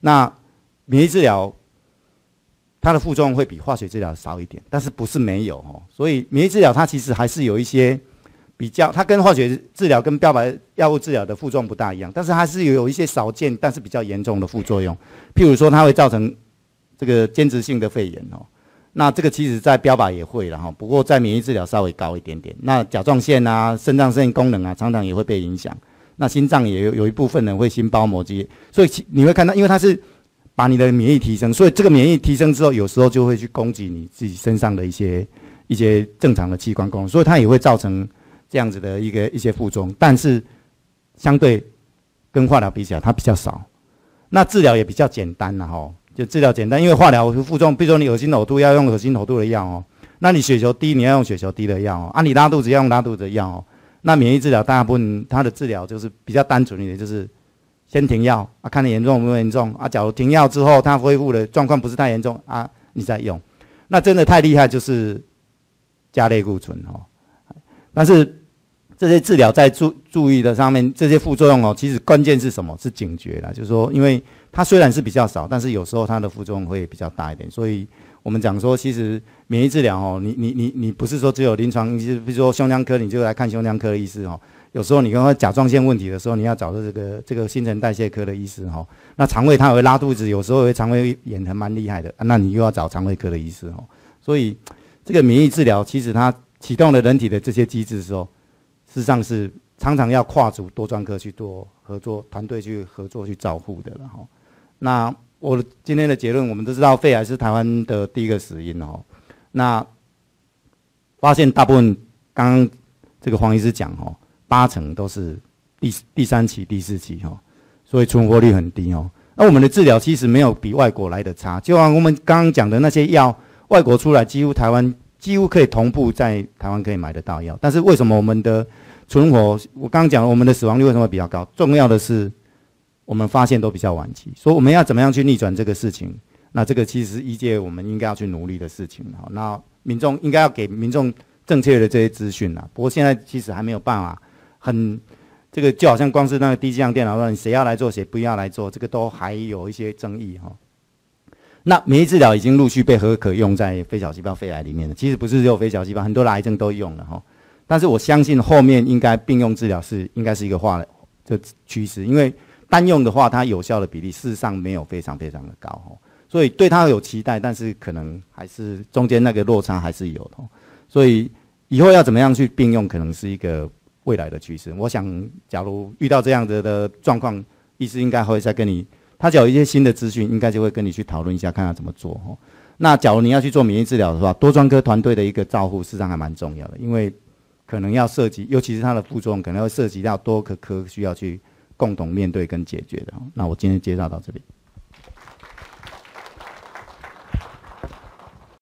那免疫治疗它的副作用会比化学治疗少一点，但是不是没有哦。所以免疫治疗它其实还是有一些比较，它跟化学治疗跟标靶药物治疗的副作用不大一样，但是它是有一些少见但是比较严重的副作用，譬如说它会造成这个间质性的肺炎哦。那这个其实在标靶也会了哈，不过在免疫治疗稍微高一点点。那甲状腺啊、肾脏腺功能啊，常常也会被影响。那心脏也有有一部分人会心包膜肌，所以你会看到，因为它是把你的免疫提升，所以这个免疫提升之后，有时候就会去攻击你自己身上的一些一些正常的器官功能，所以它也会造成这样子的一个一些副作用。但是相对跟化疗比起来，它比较少，那治疗也比较简单了哈。就治疗简单，因为化疗副作用，比如说你恶心呕吐要用恶心呕吐的药哦，那你血球低你要用血球低的药哦，啊你拉肚子要用拉肚子的药哦。那免疫治疗大部分它的治疗就是比较单纯一点，就是先停药啊，看你严重不严重啊。假如停药之后它恢复的状况不是太严重啊，你再用。那真的太厉害就是加类固醇哦。但是这些治疗在注注意的上面，这些副作用哦，其实关键是什么？是警觉啦，就是说，因为它虽然是比较少，但是有时候它的副作用会比较大一点，所以。我们讲说，其实免疫治疗哦，你你你你不是说只有临床，就比如说胸腔科，你就来看胸腔科的医师哦。有时候你跟甲状腺问题的时候，你要找的这个这个新陈代谢科的医师哈。那肠胃它会拉肚子，有时候会肠胃炎还蛮厉害的，那你又要找肠胃科的医师哦。所以这个免疫治疗其实它启动了人体的这些机制的时候，事实上是常常要跨组多专科去做合作，团队去合作去照护的了哈。那。我今天的结论，我们都知道肺癌是台湾的第一个死因哦。那发现大部分刚刚这个黄医师讲哦，八成都是第第三期、第四期哈，所以存活率很低哦。那我们的治疗其实没有比外国来的差，就像我们刚刚讲的那些药，外国出来几乎台湾几乎可以同步在台湾可以买得到药，但是为什么我们的存活，我刚刚讲我们的死亡率为什么比较高？重要的是。我们发现都比较晚期，所以我们要怎么样去逆转这个事情？那这个其实是一届我们应该要去努力的事情。好，那民众应该要给民众正确的这些资讯啊。不过现在其实还没有办法，很这个就好像光是那个低剂量电脑，说你谁要来做，谁不要来做，这个都还有一些争议哈。那免疫治疗已经陆续被合可用在非小细胞肺癌里面了。其实不是只有非小细胞，很多的癌症都用了哈。但是我相信后面应该并用治疗是应该是一个化的趋势，因为。单用的话，它有效的比例事实上没有非常非常的高哦，所以对它有期待，但是可能还是中间那个落差还是有的，所以以后要怎么样去并用，可能是一个未来的趋势。我想，假如遇到这样子的状况，医师应该会再跟你，他只要一些新的资讯，应该就会跟你去讨论一下，看他怎么做哦。那假如你要去做免疫治疗的话，多专科团队的一个照护，事实上还蛮重要的，因为可能要涉及，尤其是它的副作用，可能会涉及到多个科需要去。共同面对跟解决的，那我今天介绍到这里。